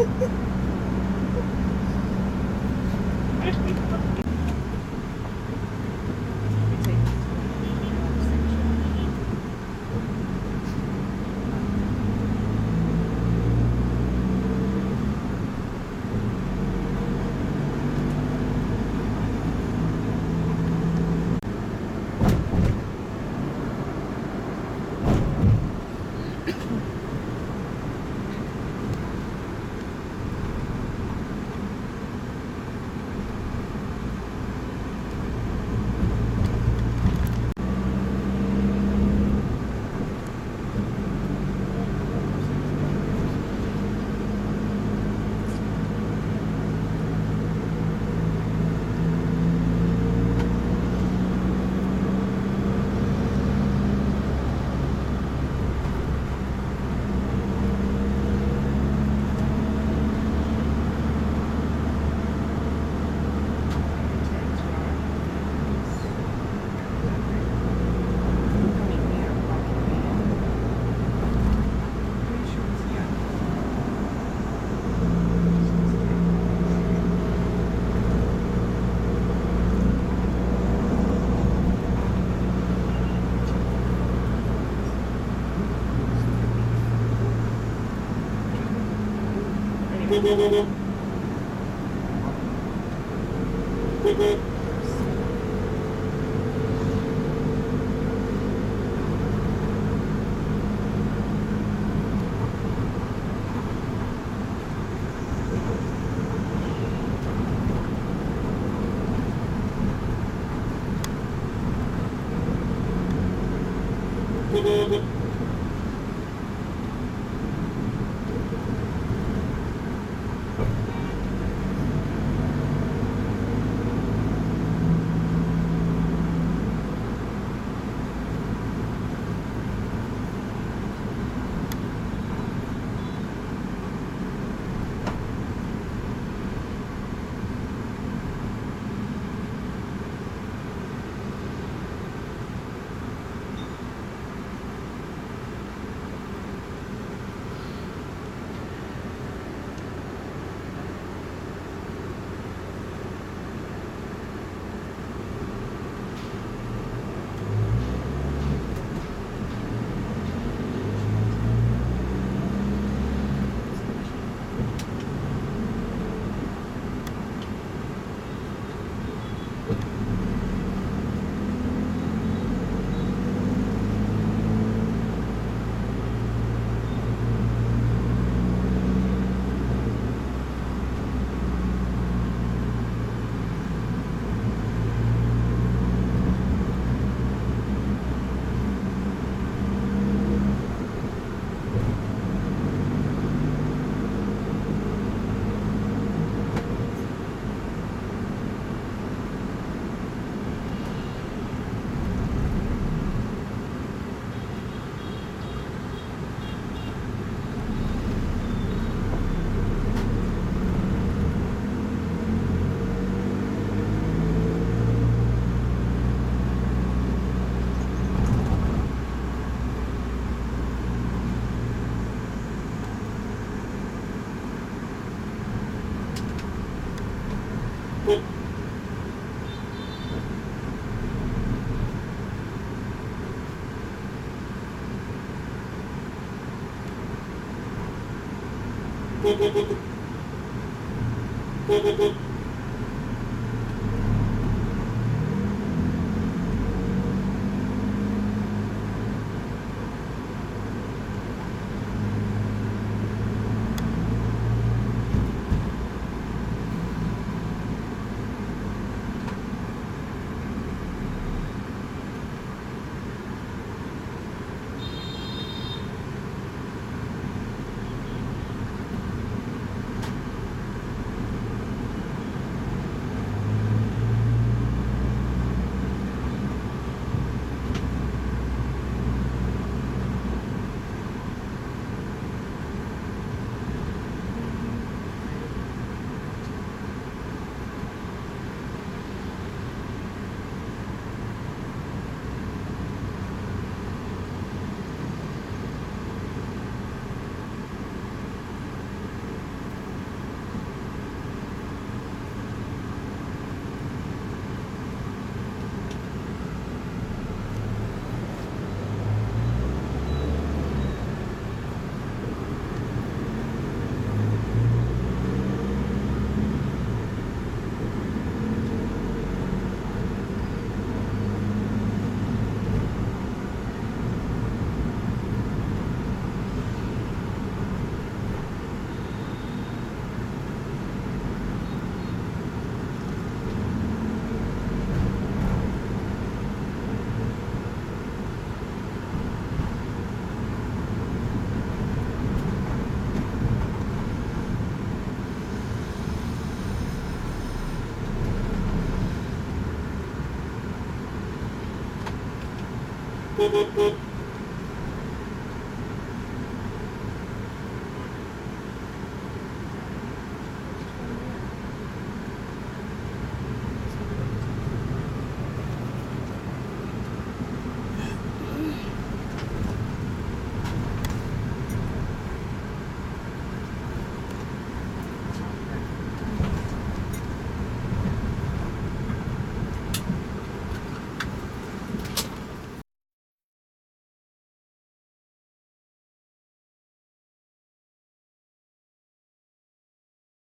Ha ha ha. Thank you. Thank you.